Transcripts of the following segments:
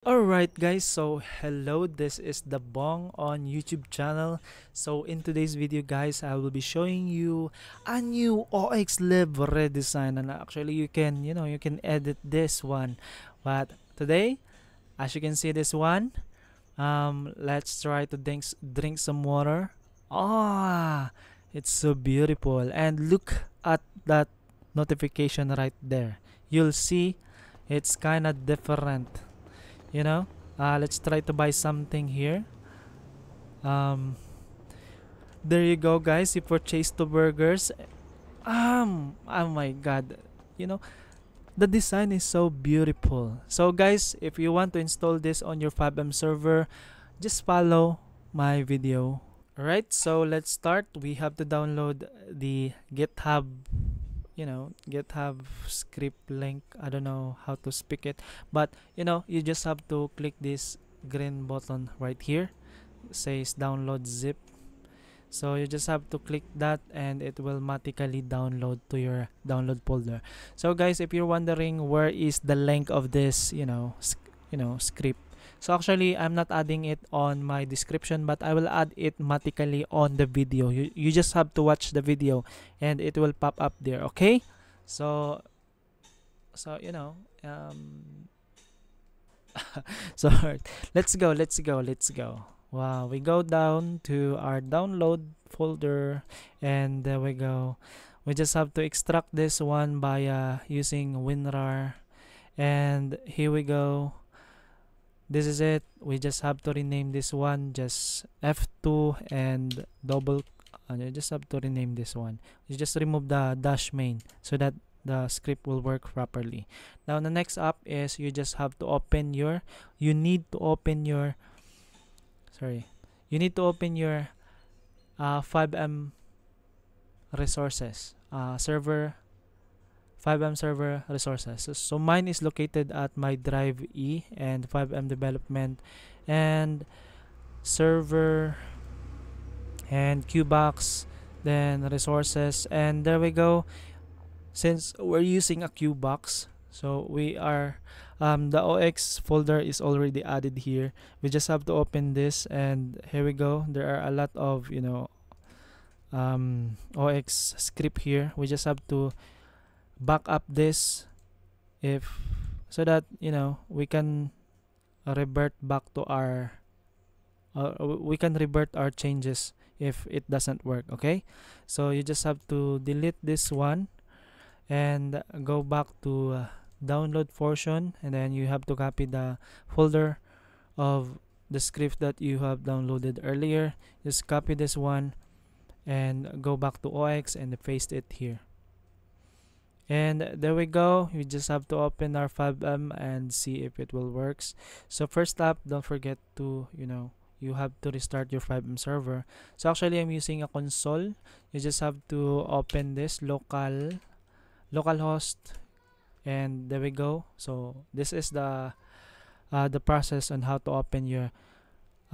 Alright guys, so hello, this is DaBong on YouTube channel. So in today's video guys, I will be showing you a new OX Lib redesign and actually you can, you know, you can edit this one. But today, as you can see this one, um, let's try to drink, drink some water. Ah, it's so beautiful and look at that notification right there. You'll see it's kind of different you know? Uh, let's try to buy something here. Um there you go guys. You purchased two burgers um oh my god. You know the design is so beautiful. So guys if you want to install this on your FiveM server just follow my video. Alright so let's start. We have to download the github you know github script link i don't know how to speak it but you know you just have to click this green button right here it says download zip. So you just have to click that and it will automatically download to your download folder. So guys if you're wondering where is the link of this you know you know script so actually I'm not adding it on my description but I will add it automatically on the video. You, you just have to watch the video and it will pop up there. Okay. So, so you know, um, so let's go, let's go, let's go. Wow, we go down to our download folder and there we go. We just have to extract this one by uh, using WinRAR and here we go this is it. We just have to rename this one. Just F2 and double uh, you just have to rename this one. You just remove the dash main so that the script will work properly. Now the next up is you just have to open your you need to open your sorry you need to open your uh, FiveM resources uh, server FiveM server resources. So, so, mine is located at my drive E and FiveM development and server and QBox then resources and there we go. Since we're using a QBox so we are um, the OX folder is already added here. We just have to open this and here we go. There are a lot of you know um, OX script here. We just have to back up this if so that you know we can revert back to our uh, we can revert our changes if it doesn't work okay? So you just have to delete this one and go back to uh, download portion and then you have to copy the folder of the script that you have downloaded earlier. Just copy this one and go back to OX and paste it here and there we go. We just have to open our FiveM and see if it will works. So first up don't forget to you know you have to restart your FiveM server. So actually I'm using a console. You just have to open this local localhost and there we go. So this is the uh, the process on how to open your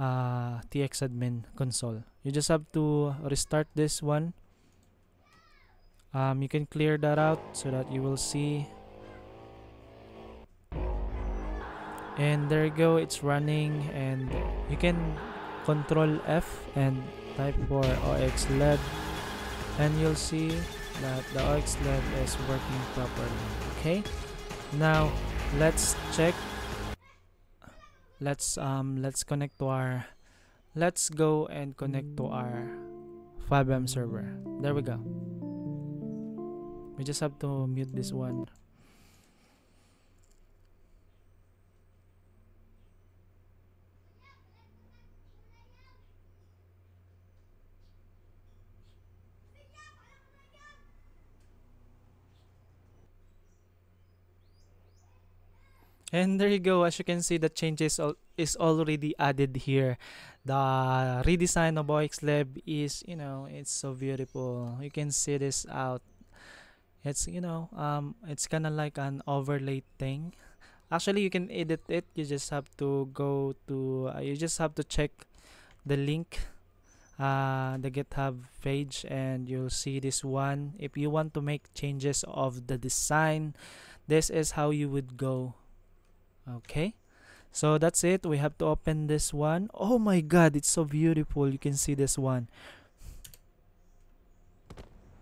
uh, txadmin console. You just have to restart this one um, you can clear that out so that you will see. And there you go it's running and you can control F and type for OX Lib and you'll see that the OX Lib is working properly okay? Now let's check. Let's um let's connect to our let's go and connect to our FiveM server. There we go we just have to mute this one And there you go, as you can see the changes is already added here. The redesign of OX Lib is, you know, it's so beautiful. You can see this out it's you know um it's kind of like an overlay thing. Actually you can edit it. You just have to go to uh, you just have to check the link uh, the github page and you'll see this one. If you want to make changes of the design this is how you would go. Okay? So that's it. We have to open this one. Oh my god it's so beautiful. You can see this one.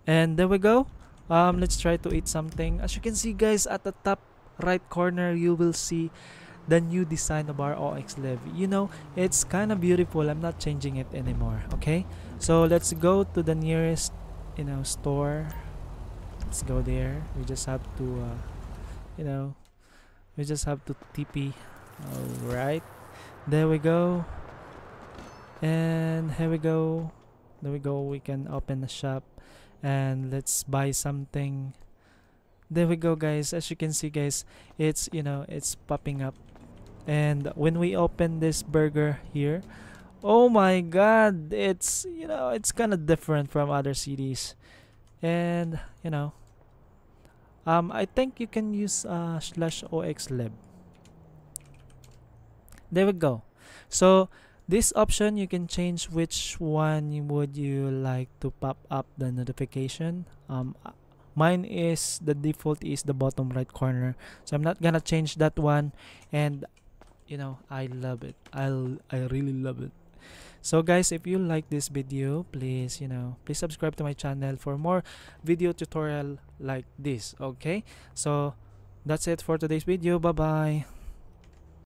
And there we go um let's try to eat something as you can see guys at the top right corner you will see the new design of our OX Lib. You know, it's kind of beautiful. I'm not changing it anymore. Okay, so let's go to the nearest, you know, store. Let's go there. We just have to, uh, you know, we just have to TP. All right, there we go. And here we go. There we go. We can open the shop and let's buy something. There we go guys. As you can see guys it's you know it's popping up. And when we open this burger here oh my god it's you know it's kind of different from other CDs and you know um I think you can use uh, slash oxlib there we go. So this option you can change which one would you like to pop up the notification. Um mine is the default is the bottom right corner. So i'm not gonna change that one. And you know i love it. I'll i really love it. So guys if you like this video please you know please subscribe to my channel for more video tutorial like this okay? So that's it for today's video. Bye bye